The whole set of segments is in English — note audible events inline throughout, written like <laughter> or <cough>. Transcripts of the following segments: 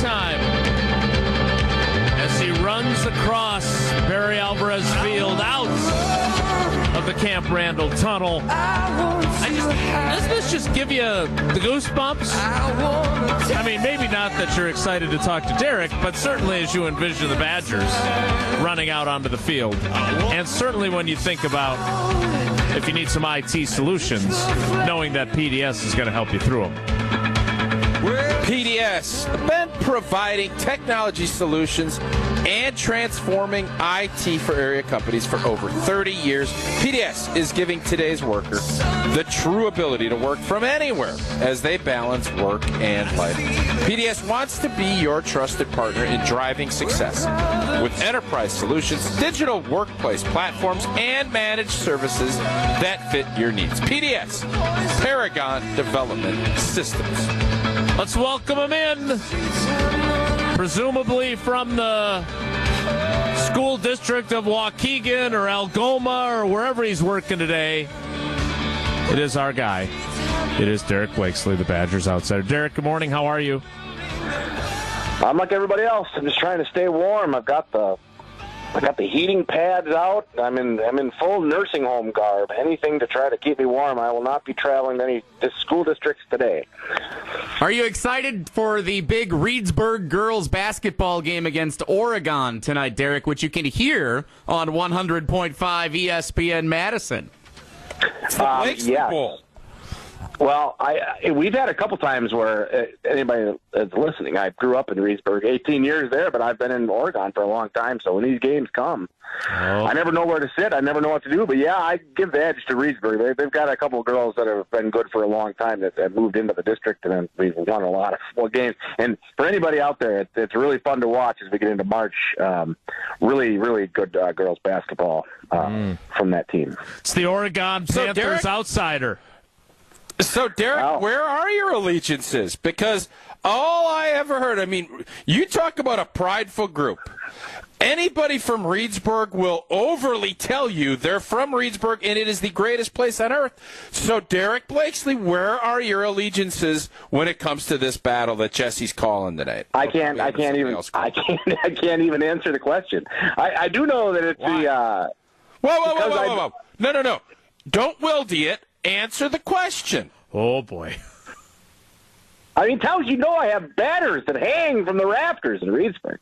time as he runs across Barry Alvarez Field out of the Camp Randall Tunnel. I just, doesn't this just give you the goosebumps? I mean, maybe not that you're excited to talk to Derek, but certainly as you envision the Badgers running out onto the field. And certainly when you think about if you need some IT solutions, knowing that PDS is going to help you through them. PDS, been providing technology solutions and transforming IT for area companies for over 30 years. PDS is giving today's worker the true ability to work from anywhere as they balance work and life. PDS wants to be your trusted partner in driving success with enterprise solutions, digital workplace platforms, and managed services that fit your needs. PDS, Paragon Development Systems. Let's welcome him in. Presumably from the school district of Waukegan or Algoma or wherever he's working today. It is our guy. It is Derek Blakeslee, the Badgers outsider. Derek, good morning. How are you? I'm like everybody else. I'm just trying to stay warm. I've got the I got the heating pads out. I'm in I'm in full nursing home garb. Anything to try to keep me warm. I will not be traveling to any school districts today. Are you excited for the big Reedsburg girls basketball game against Oregon tonight, Derek, which you can hear on 100.5 ESPN Madison? It's the Um, Blakes yes. Bowl. Well, I, I we've had a couple times where uh, anybody that's listening, I grew up in Reedsburg, 18 years there, but I've been in Oregon for a long time. So when these games come, I never know where to sit. I never know what to do. But yeah, I give the edge to Reedsburg. They, they've got a couple of girls that have been good for a long time that have moved into the district, and then we've won a lot of well, games. And for anybody out there, it, it's really fun to watch as we get into March. Um, really, really good uh, girls basketball uh, from that team. It's the Oregon So, Panthers Derek- outsider. So, Derek, Wow. where are your allegiances? Because all I ever heard, I mean, you talk about a prideful group. Anybody from Reedsburg will overly tell you they're from Reedsburg and it is the greatest place on earth. So, Derek Blakeslee, where are your allegiances when it comes to this battle that Jesse's calling tonight? I can't. I can't even. I can't. <laughs> I can't even answer the question. I, I do know that it's Why? the. Uh, Whoa, whoa, whoa, whoa, whoa, whoa. No, no, no. Don't wildy it. Answer the question. Oh, boy. <laughs> I mean, tells you know I have banners that hang from the rafters in Reedsburg.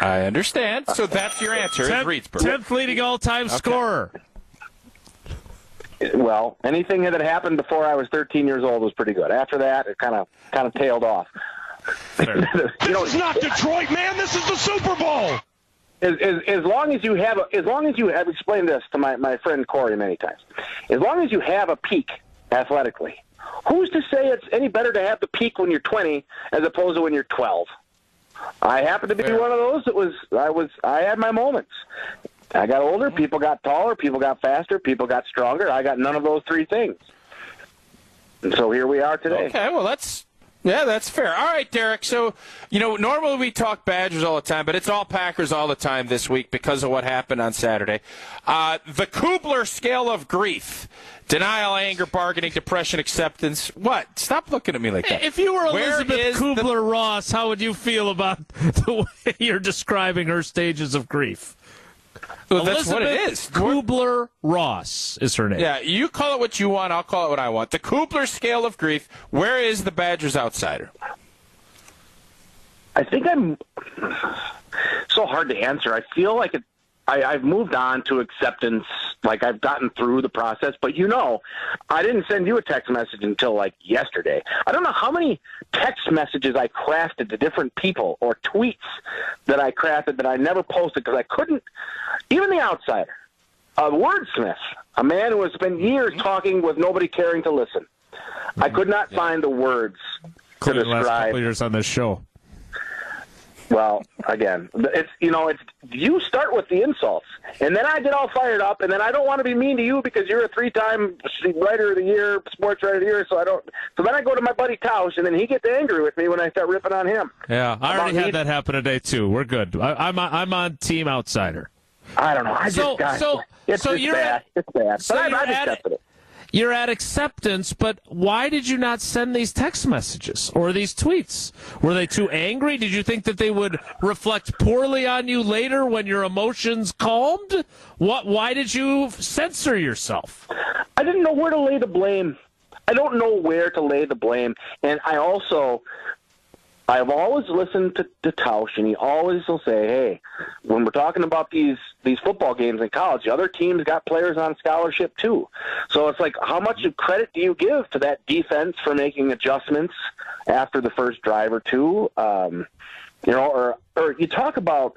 I understand. So that's your answer. is Tenth, Reedsburg. tenth leading all-time scorer. Well, anything that happened before I was 13 years old was pretty good. After that, it kind of kind of tailed off. <laughs> you know, It's not Detroit, man. This is the Super Bowl. As, as, as long as you have a, as long as you have explained this to my, my friend Corey many times, as long as you have a peak athletically, who's to say it's any better to have the peak when you're 20 as opposed to when you're 12? I happen to be Fair. one of those that was I was I had my moments. I got older, people got taller, people got faster, people got stronger. I got none of those three things. And so here we are today. Okay, well that's yeah, that's fair. All right, Derek. So you know, normally we talk Badgers all the time, but it's all Packers all the time this week because of what happened on Saturday. Uh, the Kubler scale of grief: denial, anger, bargaining, depression, acceptance. What? Stop looking at me like that. If you were Elizabeth is the- Kubler Ross, how would you feel about <laughs> the way you're describing her stages of grief? Well, that's Elizabeth what it is. Kubler Ross is her name. Yeah, you call it what you want. I'll call it what I want. The Kubler scale of grief. Where is the Badgers outsider? I think I'm so hard to answer. I feel like it, I, I've moved on to acceptance. Like I've gotten through the process, but you know, I didn't send you a text message until like yesterday. I don't know how many text messages I crafted to different people or tweets that I crafted that I never posted because I couldn't. Even the outsider, a wordsmith, a man who has spent mm-hmm. years talking with nobody caring to listen. I mm-hmm. could not find the words to Including the last describe couple years on this show. Well, again, it's you know, it's you start with the insults, and then I get all fired up, and then I don't want to be mean to you because you're a three-time writer of the year, sports writer of the year. So I don't. So then I go to my buddy Tausch, and then he gets angry with me when I start ripping on him. Yeah, I already had me- that happen today too. We're good. I, I'm on, I'm on team outsider. I don't know. I So- just got so- it's so just you're bad. at- it's bad. so but I've, you're I've at it. You're at acceptance, but why did you not send these text messages or these tweets? Were they too angry? Did you think that they would reflect poorly on you later when your emotions calmed? What? Why did you censor yourself? I didn't know where to lay the blame. I don't know where to lay the blame, and I also I've always listened to, to Tausch, and he always will say, "Hey, when we're talking about these these football games in college, the other teams got players on scholarship too. So it's like, how much credit do you give to that defense for making adjustments after the first drive or two? Um, you know, or or you talk about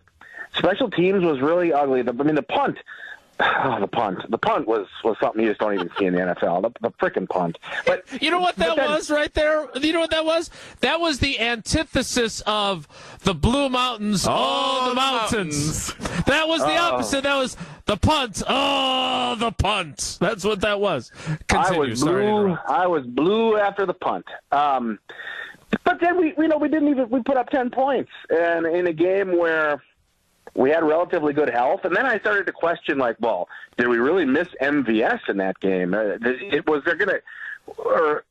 special teams was really ugly. The, I mean, the punt Oh, the punt. The punt was was something you just don't even see in the NFL. The, the freaking punt. But <laughs> you know what that then, was right there. You know what that was? That was the antithesis of the Blue Mountains. Oh, oh the mountains. mountains. That was the oh. opposite. That was the punt. Oh, the punt. That's what that was. Continue. I was blue. I was blue after the punt. Um, but then we, you know, we didn't even we put up ten points, and in a game where we had relatively good health. And then I started to question, like, well, did we really miss MVS in that game? Uh, it, was there going to, or,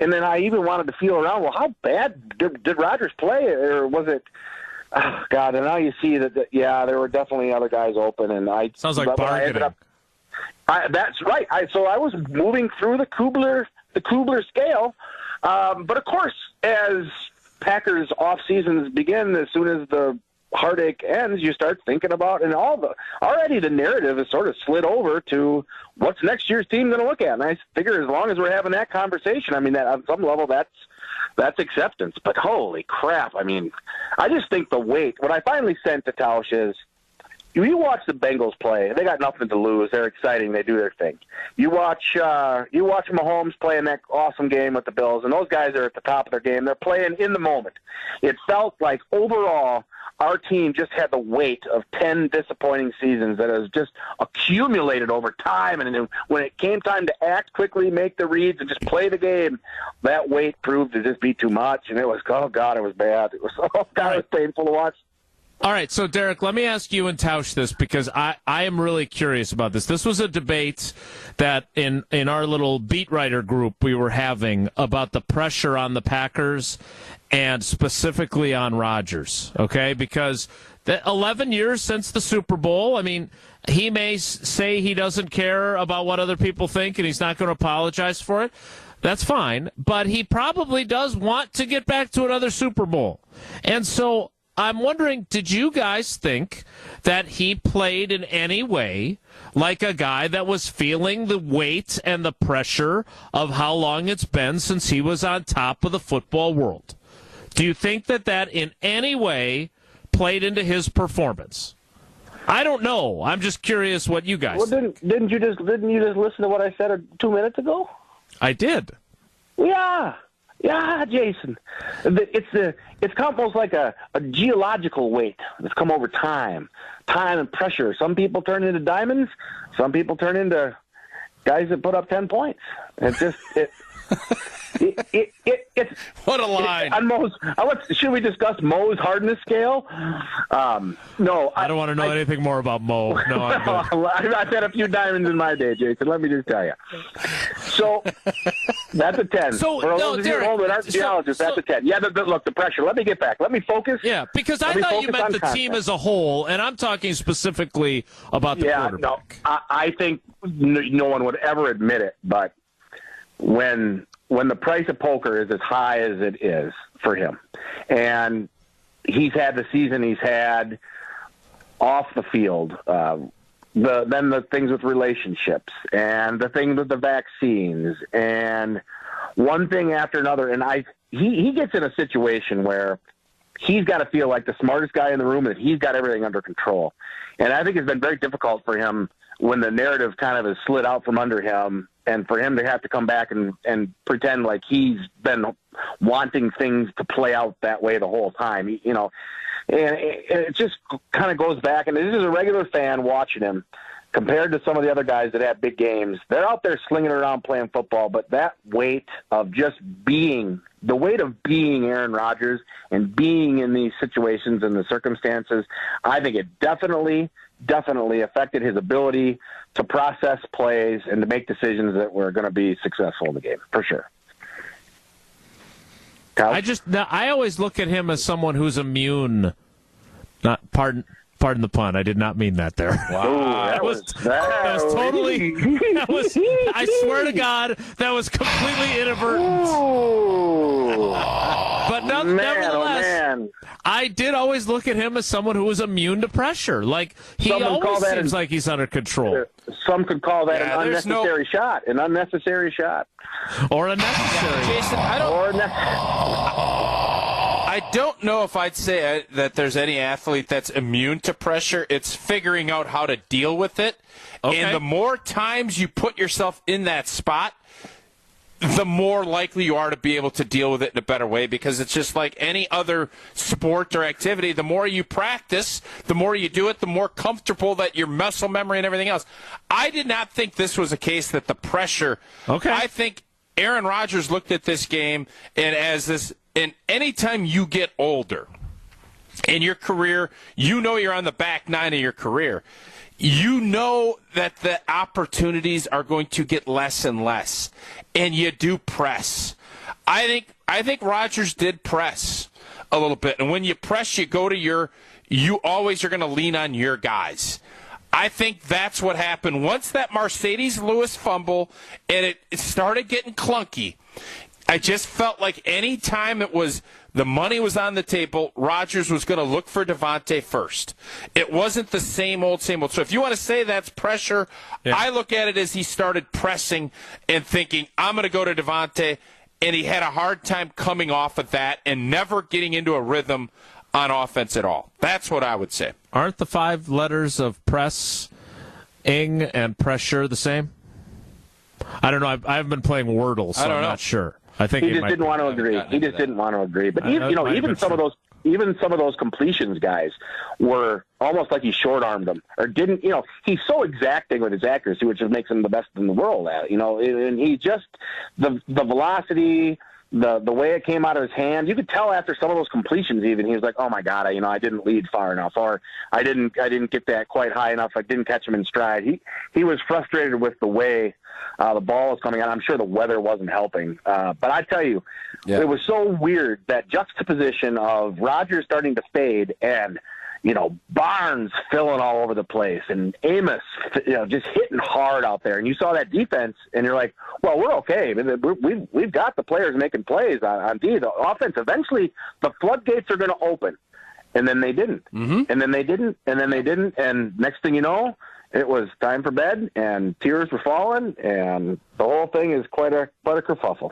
and then I even wanted to feel around. Well, how bad did, did Rodgers play, or was it? Oh, God, and now you see that, that, yeah, there were definitely other guys open, and I sounds like bargaining. I up, I, that's right. I so I was moving through the Kubler the Kubler scale, um, but of course, as Packers off seasons begin, as soon as the heartache ends, you start thinking about, and all the already the narrative is sort of slid over to what's next year's team going to look at. And I figure as long as we're having that conversation, I mean, that on some level, that's that's acceptance. But holy crap! I mean, I just think the weight. What I finally sent to Tausch is. You watch the Bengals play; they got nothing to lose. They're exciting. They do their thing. You watch, uh, you watch Mahomes playing that awesome game with the Bills, and those guys are at the top of their game. They're playing in the moment. It felt like overall our team just had the weight of 10 disappointing seasons that has just accumulated over time. And then when it came time to act quickly, make the reads, and just play the game, that weight proved to just be too much. And it was, oh, God, it was bad. It was, <laughs> oh, God, it was painful to watch. All right, so Derek, let me ask you and Tausch this because I, I am really curious about this. This was a debate that in in our little beat writer group we were having about the pressure on the Packers and specifically on Rodgers, okay? Because the 11 years since the Super Bowl, I mean, he may say he doesn't care about what other people think and he's not going to apologize for it. That's fine, but he probably does want to get back to another Super Bowl. And so I'm wondering, did you guys think that he played in any way like a guy that was feeling the weight and the pressure of how long it's been since he was on top of the football world? Do you think that that in any way played into his performance? I don't know. I'm just curious what you guys. Well, didn't didn't you just didn't you just listen to what I said two minutes ago? I did. Yeah, yeah, Jason. It's the it's almost like a, a geological weight that's come over time, time and pressure. Some people turn into diamonds. Some people turn into guys that put up ten points. It's just <laughs> it it, it, it, <laughs> what a line on Mo's. Uh, should we discuss Mohs hardness scale? Um, no, I, I, don't want to know I, anything more about Mo. No, I've <laughs> had a few diamonds in my day, Jason. Let me just tell you. So <laughs> that's a ten. So For no, Derek, home aren't geologists, so, that's a ten. Yeah, but, but, look, the pressure. Let me get back. Let me focus. Yeah, because I thought you meant the content. team as a whole, and I'm talking specifically about the yeah, quarterback. No, I, I think no one would ever admit it, but when when the price of poker is as high as it is for him, and he's had the season he's had off the field. Uh, the then the things with relationships and the thing with the vaccines and one thing after another. And I he he gets in a situation where he's got to feel like the smartest guy in the room and he's got everything under control. And I think it's been very difficult for him when the narrative kind of has slid out from under him and for him to have to come back and and pretend like he's been wanting things to play out that way the whole time, you know, and it, it just kind of goes back. And this is a regular fan watching him compared to some of the other guys that have big games. They're out there slinging around playing football, but that weight of just being the weight of being Aaron Rodgers and being in these situations and the circumstances, I think it definitely definitely affected his ability to process plays and to make decisions that were going to be successful in the game for sure. Kyle? I just I always look at him as someone who's immune. Not pardon pardon the pun. I did not mean that there. Ooh, <laughs> that, was- That was totally. That was. I swear to God, that was completely inadvertent. Ooh, But no, man, oh nevertheless, man. I did always look at him as someone who was immune to pressure. Like he Someone call always that seems an- like he's under control Some could call that Yeah, an there's no- unnecessary shot, an unnecessary shot, or unnecessary. Jason, I don't. or ne- I don't know if I'd say uh, that there's any athlete that's immune to pressure. It's figuring out how to deal with it. Okay. And the more times you put yourself in that spot, the more likely you are to be able to deal with it in a better way because it's just like any other sport or activity. The more you practice, the more you do it, the more comfortable that your muscle memory and everything else. I did not think this was a case that the pressure. Okay. I think Aaron Rodgers looked at this game and as this, and anytime you get older, in your career, you know you're on the back nine of your career. You know that the opportunities are going to get less and less, and you do press. I think I think Rodgers did press a little bit, and when you press, you go to your. You always are going to lean on your guys. I think that's what happened once that Marcedes Lewis fumble and it, it started getting clunky. I just felt like any time it was the money was on the table, Rodgers was going to look for Davante first. It wasn't the same old, same old. So if you want to say that's pressure, I look at it as he started pressing and thinking, I'm going to go to Davante, and he had a hard time coming off of that and never getting into a rhythm on offense at all. That's what I would say. Aren't the five letters of press, ing, and pressure the same? I don't know. I've, I've been playing Wordle, so I am not sure. I think he just didn't want to agree. He just that. didn't want to agree. But even, you know, even some of those, even some of those completions guys were almost like he short armed them or didn't. You know, he's so exacting with his accuracy, which just makes him the best in the world at. it, You know, and he just the the velocity. The the way it came out of his hands, you could tell after some of those completions. Even he was like, "Oh my god, I, you know, I didn't lead far enough, or I didn't, I didn't get that quite high enough. I didn't catch him in stride." He he was frustrated with the way uh, the ball was coming out. I'm sure the weather wasn't helping, uh, but I tell you, Yeah. it was so weird that juxtaposition of Rodgers starting to fade and you know Barnes filling all over the place and Amos you know just hitting hard out there. And you saw that defense and you're like well we're okay. We've we've got the players making plays on, on D. The offense eventually the floodgates are going to open. And then they didn't. Mm-hmm. and then they didn't. And then they didn't. And next thing you know it was time for bed and tears were falling and the whole thing is quite a quite a kerfuffle.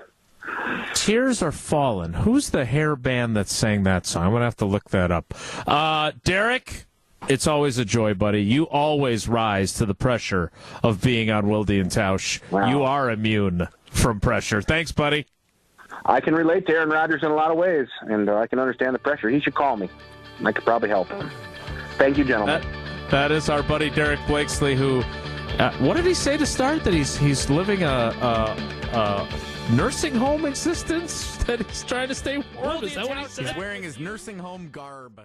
Tears are falling. Who's the hair band that sang that song? I'm gonna have to look that up. Uh, Derek, it's always a joy, buddy. You always rise to the pressure of being on Wilde and Tausch. Wow. You are immune from pressure. Thanks, buddy. I can relate to Aaron Rodgers in a lot of ways, and uh, I can understand the pressure. He should call me. I could probably help him. Thank you, gentlemen. That, that is our buddy Derek Blakeslee. Who, uh, what did he say to start? That he's he's living a, a, a nursing home existence. <laughs> That he's trying to stay warm. Is that what? He's wearing his nursing home garb.